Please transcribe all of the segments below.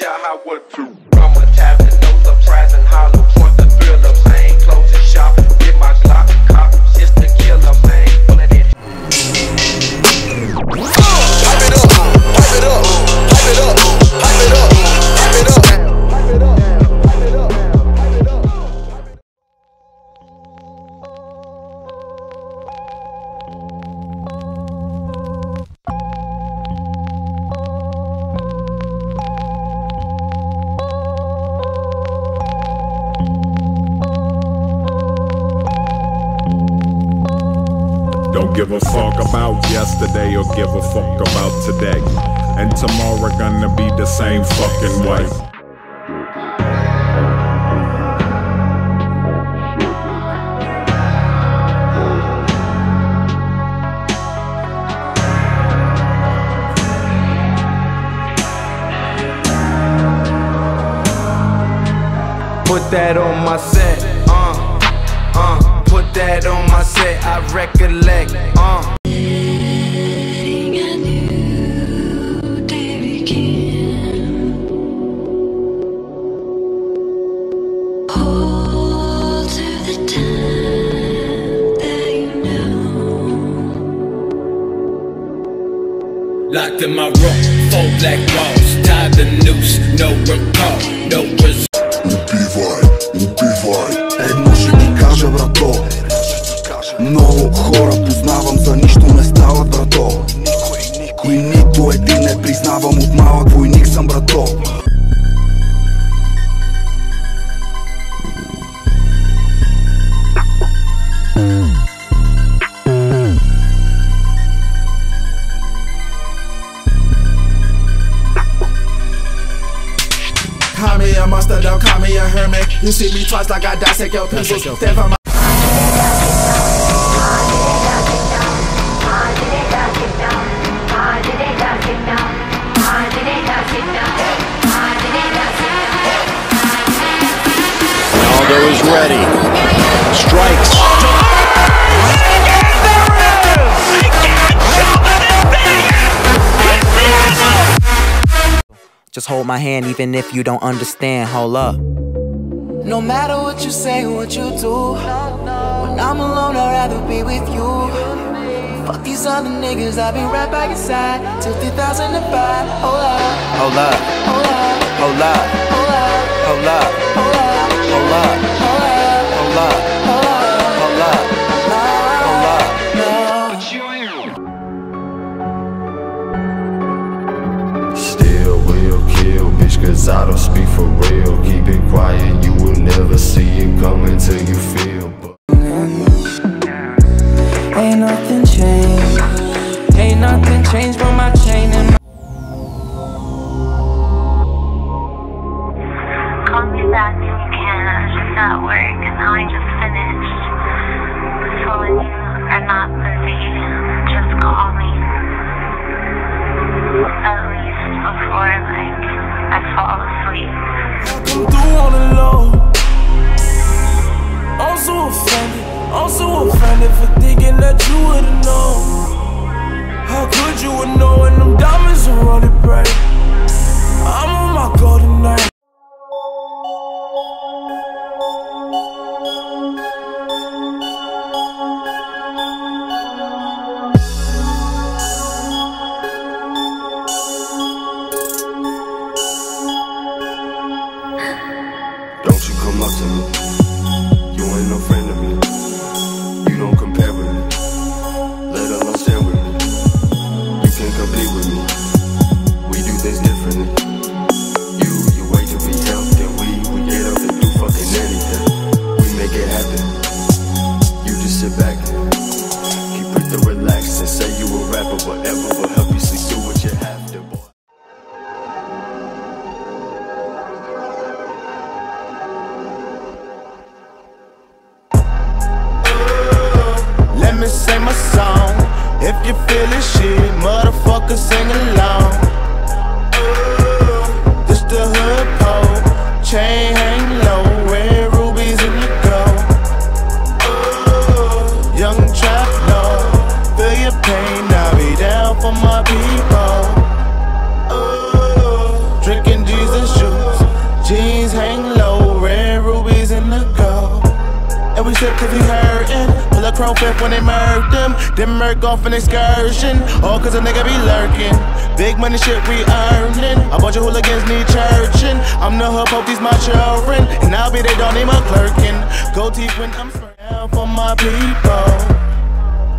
y'all how what to. Don't give a fuck about yesterday or give a fuck about today. And tomorrow gonna be the same fucking way. Put that on my time that you know. Locked in my room, four black walls, tied the noose, no recall, no result. Call me a monster, don't call me a hermit. You see me twice like I dissect your pimples. Step on my Just hold my hand even if you don't understand. Hold up. No matter what you say, what you do. When I'm alone, I'd rather be with you. Fuck these other niggas, I'll be right by your side till 2005. Hold up, Hold up. hold up, Hold up. hold up, Hold up. I don't speak for I'm offended for thinking that you would've known. How could you have known when them diamonds are running bright? I'm on my golden night. Don't you come up to me You can't with me. We do things differently. You, you wait to be helped Then we, we get up and do fucking anything. We make it happen. You just sit back Keep it the relax and say you a rapper Whatever will help you see through what you have to boy. Let me sing my song. If you feel this shit, motherfucker, sing along. This the hood pole, chain chrome fifth when they murk them. Then murk off an excursion. All cause a nigga be lurking. Big money shit we earnin'. A bunch of hooligans need churchin'. I'm the hood pope, these my children. And I'll be they don't need my clerkin'. Go teeth when I'm down for my people.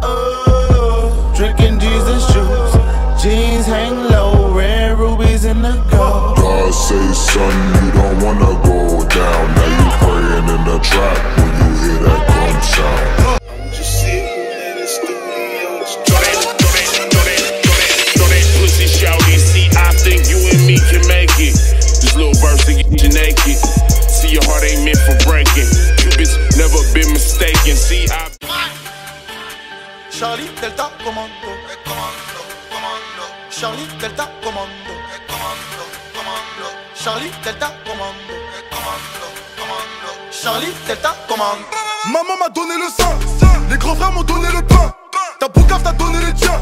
Oh, drinking Jesus juice. Jeans hang low, red rubies in the gold. God say, son, you don't wanna go down. Now you praying in the trap See, I. Charlie Delta Commando? Charlie Delta Commando? Charlie Delta Commando? Charlie Delta Commando? Maman m'a donné le sang, les grands frères m'ont donné le pain. Ta boucave t'a donné le tien.